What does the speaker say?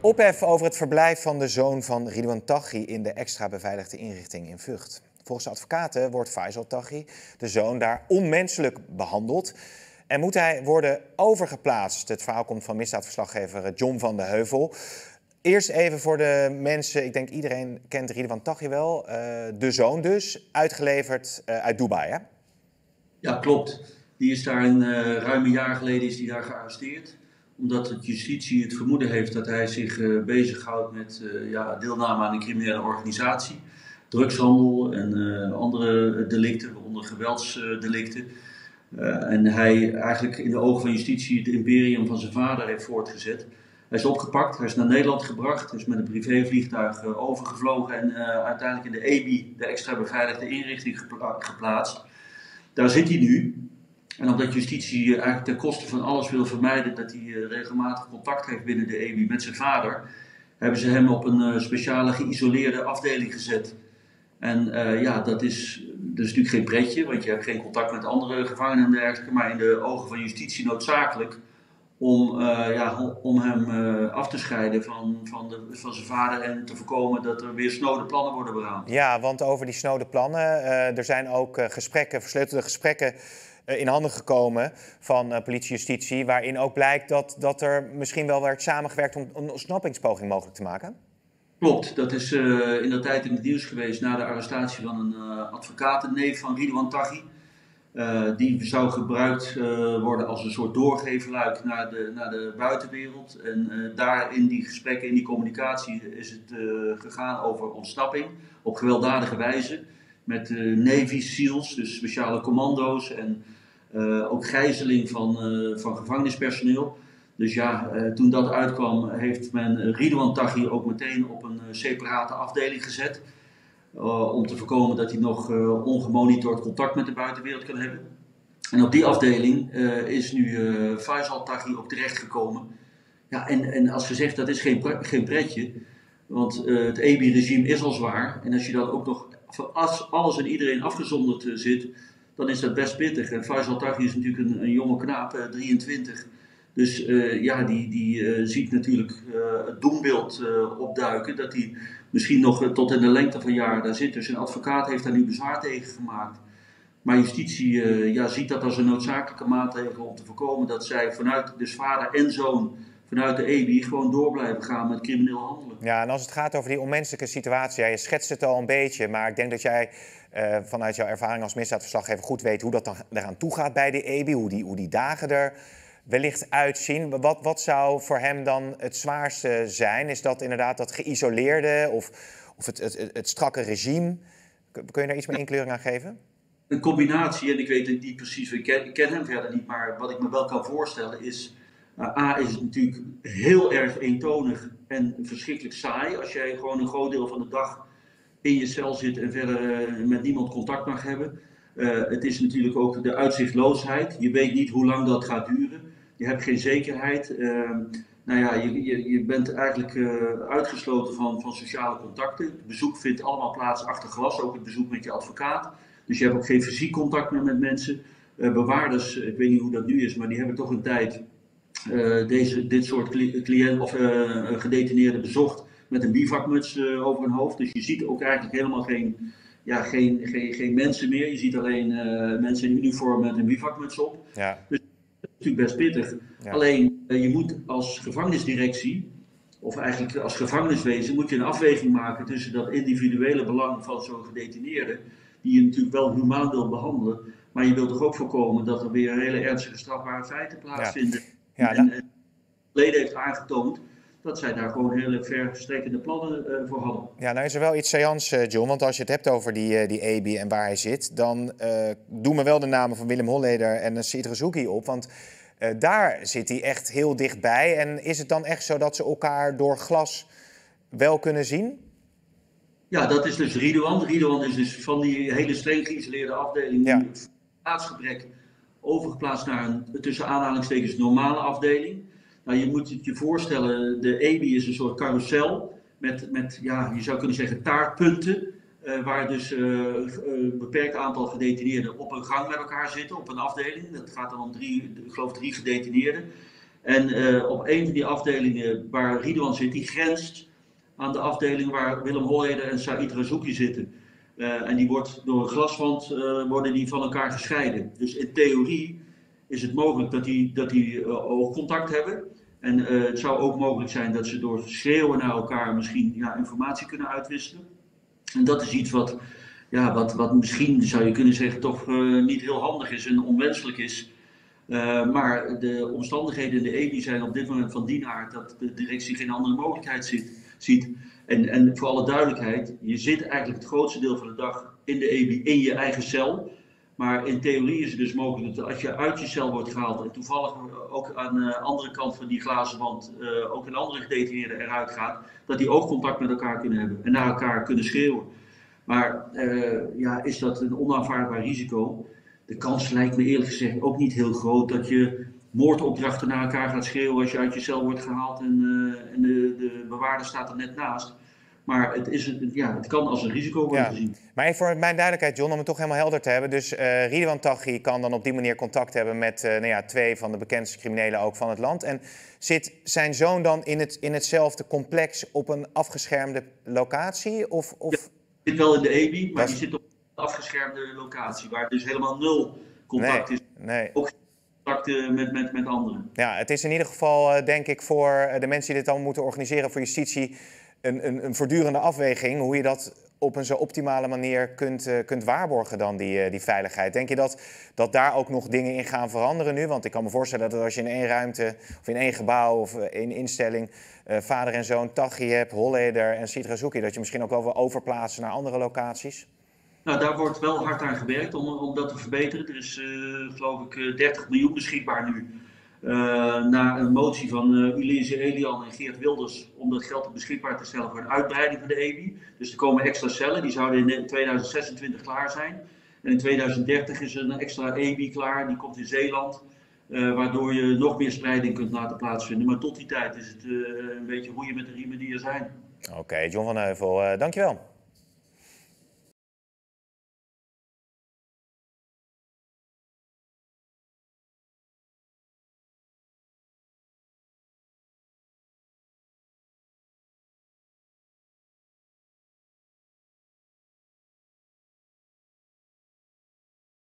Ophef over het verblijf van de zoon van Ridwan Taghi in de extra beveiligde inrichting in Vught. Volgens de advocaten wordt Faisal Taghi, de zoon, daar onmenselijk behandeld. En moet hij worden overgeplaatst? Het verhaal komt van misdaadverslaggever John van de Heuvel. Eerst even voor de mensen, ik denk iedereen kent Ridwan Taghi wel. Uh, de zoon dus, uitgeleverd uh, uit Dubai, hè? Ja, klopt. Die is daar een uh, ruim een jaar geleden is die daar gearresteerd omdat het justitie het vermoeden heeft dat hij zich uh, bezighoudt met uh, ja, deelname aan een criminele organisatie, drugshandel en uh, andere delicten, waaronder geweldsdelicten. en hij eigenlijk in de ogen van justitie het imperium van zijn vader heeft voortgezet. Hij is opgepakt, hij is naar Nederland gebracht, is met een privévliegtuig overgevlogen en uiteindelijk in de EBI, de extra beveiligde inrichting, geplaatst. Daar zit hij nu. En omdat justitie eh, eigenlijk ten koste van alles wil vermijden dat hij eh, regelmatig contact heeft binnen de EBI met zijn vader, hebben ze hem op een eh, speciale geïsoleerde afdeling gezet. En ja, dat is, dat is natuurlijk geen pretje, want je hebt geen contact met andere gevangenen en dergelijke, maar in de ogen van justitie noodzakelijk om, ja, om hem af te scheiden van, van, de, van zijn vader en te voorkomen dat er weer snode plannen worden beraamd. Ja, want over die snode plannen, er zijn ook gesprekken, versleutelde gesprekken in handen gekomen van uh, politie justitie, waarin ook blijkt dat, dat er misschien wel werd samengewerkt om een ontsnappingspoging mogelijk te maken? Klopt, dat is uh, in de tijd in het nieuws geweest na de arrestatie van een uh, advocatenneef van Ridwan Taghi. Die zou gebruikt worden als een soort doorgeefluik naar de, naar de buitenwereld. En daar in die gesprekken, in die communicatie, is het gegaan over ontsnapping op gewelddadige wijze. Met Navy SEALs, dus speciale commando's en uh, ook gijzeling van, uh, van gevangenispersoneel. Dus ja, uh, toen dat uitkwam, heeft men Ridwan Taghi ook meteen op een separate afdeling gezet. om te voorkomen dat hij nog ongemonitord contact met de buitenwereld kan hebben. En op die afdeling is nu Faisal Taghi ook terechtgekomen. Ja, en, en als gezegd, dat is geen, geen pretje. Want het EBI-regime is al zwaar. En als je dan ook nog als alles en iedereen afgezonderd zit, dan is dat best pittig. En Faisal Taghi is natuurlijk een, jonge knaap, 23. Dus uh, ja, die, die ziet natuurlijk het doembeeld opduiken. Dat hij misschien nog tot in de lengte van jaren daar zit. Dus een advocaat heeft daar nu bezwaar tegen gemaakt. Maar justitie ja, ziet dat als een noodzakelijke maatregel om te voorkomen dat zij vanuit dus vader en zoon vanuit de EBI gewoon door blijven gaan met crimineel handelen. Ja, en als het gaat over die onmenselijke situatie, ja, je schetst het al een beetje, maar ik denk dat jij uh, vanuit jouw ervaring als misdaadverslaggever goed weet hoe dat dan eraan toe gaat bij de EBI, hoe die, hoe die dagen er wellicht uitzien. Wat, wat zou voor hem dan het zwaarste zijn? Is dat inderdaad dat geïsoleerde of, of het, het, het, strakke regime? Kun je daar iets meer inkleuring aan geven? Een combinatie, en ik weet niet precies, ik ken, ik ken hem verder niet, maar wat ik me wel kan voorstellen is A is natuurlijk heel erg eentonig en verschrikkelijk saai als jij gewoon een groot deel van de dag in je cel zit en verder eh, met niemand contact mag hebben. Uh, het is natuurlijk ook de uitzichtloosheid. Je weet niet hoe lang dat gaat duren. Je hebt geen zekerheid. Uh, nou ja, je, je, je bent eigenlijk uh, uitgesloten van, van sociale contacten. Het bezoek vindt allemaal plaats achter glas, ook het bezoek met je advocaat. Dus je hebt ook geen fysiek contact meer met mensen. bewaarders, ik weet niet hoe dat nu is, maar die hebben toch een tijd deze, dit soort cliënt of uh, gedetineerden bezocht met een bivakmuts uh, over hun hoofd. Dus je ziet ook eigenlijk helemaal geen, ja, geen, geen, geen mensen meer. Je ziet alleen mensen in uniform met een bivakmuts op. Ja. Dus dat is natuurlijk best pittig. Alleen je moet als gevangenisdirectie, of eigenlijk als gevangeniswezen, moet je een afweging maken tussen dat individuele belang van zo'n gedetineerde, die je natuurlijk wel humaan wil behandelen. Maar je wilt toch ook voorkomen dat er weer hele ernstige strafbare feiten plaatsvinden. Ja. Ja, en, het verleden heeft aangetoond dat zij daar gewoon hele verstrekkende plannen uh, voor hadden. Ja, nou is er wel iets saillants, uh, John. Want als je het hebt over die, uh, die EBI en waar hij zit... dan doen me wel de namen van Willem Holleder en Sidra op. Want daar zit hij echt heel dichtbij. En is het dan echt zo dat ze elkaar door glas wel kunnen zien? Ja, dat is dus Ridwan. Ridwan is dus van die hele streng geïsoleerde afdeling... Ja. plaatsgebrek overgeplaatst naar een tussen aanhalingstekens normale afdeling. Nou, je moet je voorstellen, de EBI is een soort carousel met, met ja, je zou kunnen zeggen taartpunten. Uh, waar dus uh, een beperkt aantal gedetineerden op een gang met elkaar zitten, op een afdeling. Dat gaat dan om drie, ik geloof drie gedetineerden. En op een van die afdelingen waar Ridwan zit, die grenst aan de afdeling waar Willem Holleder en Said Razouki zitten. En die wordt door een glaswand worden die van elkaar gescheiden. Dus in theorie is het mogelijk dat die, dat die oogcontact hebben. En het zou ook mogelijk zijn dat ze door schreeuwen naar elkaar misschien ja, informatie kunnen uitwisselen. En dat is iets wat, ja, wat, wat misschien zou je kunnen zeggen toch niet heel handig is en onwenselijk is. Maar de omstandigheden in de EBI zijn op dit moment van die aard dat de directie geen andere mogelijkheid ziet. Ziet. En, en voor alle duidelijkheid, je zit eigenlijk het grootste deel van de dag in de EBI in je eigen cel. Maar in theorie is het dus mogelijk dat als je uit je cel wordt gehaald en toevallig ook aan de andere kant van die glazen wand uh, ook een andere gedetineerde eruit gaat, dat die oogcontact met elkaar kunnen hebben en naar elkaar kunnen schreeuwen. Maar uh, ja, is dat een onaanvaardbaar risico? De kans lijkt me eerlijk gezegd ook niet heel groot dat je moordopdrachten naar elkaar gaat schreeuwen als je uit je cel wordt gehaald en, uh, en de, de bewaarder staat er net naast. Maar het, is, ja, het kan als een risico worden ja. gezien. Maar even voor mijn duidelijkheid, John, om het toch helemaal helder te hebben. Dus uh, Ridwan Taghi kan dan op die manier contact hebben met uh, nou ja, twee van de bekendste criminelen ook van het land. En zit zijn zoon dan in, het, in hetzelfde complex op een afgeschermde locatie? Of, of... Ja, zit wel in de EBI, maar die zit op een afgeschermde locatie. Waar dus helemaal nul contact nee, is. Nee. Ook contacten met, met, met anderen. Ja, het is in ieder geval, uh, denk ik, voor de mensen die dit dan moeten organiseren voor justitie een, een, een voortdurende afweging hoe je dat op een zo optimale manier kunt, uh, kunt waarborgen dan, die, die veiligheid. Denk je dat, dat daar ook nog dingen in gaan veranderen nu? Want ik kan me voorstellen dat als je in één ruimte of in één gebouw of in instelling vader en zoon Taghi hebt, Holleder en Sidrazuki, dat je misschien ook wel wil overplaatsen naar andere locaties? Nou, daar wordt wel hard aan gewerkt om, om dat te verbeteren. Er is geloof ik 30 miljoen beschikbaar nu uh, naar een motie van uh, Ulise Elian en Geert Wilders om dat geld beschikbaar te stellen voor een uitbreiding van de EBI. Dus er komen extra cellen, die zouden in 2026 klaar zijn. En in 2030 is er een extra EBI klaar, die komt in Zeeland. Uh, waardoor je nog meer spreiding kunt laten plaatsvinden. Maar tot die tijd is het een beetje hoe je met de riemen die er zijn. Oké, John van Heuvel, dankjewel.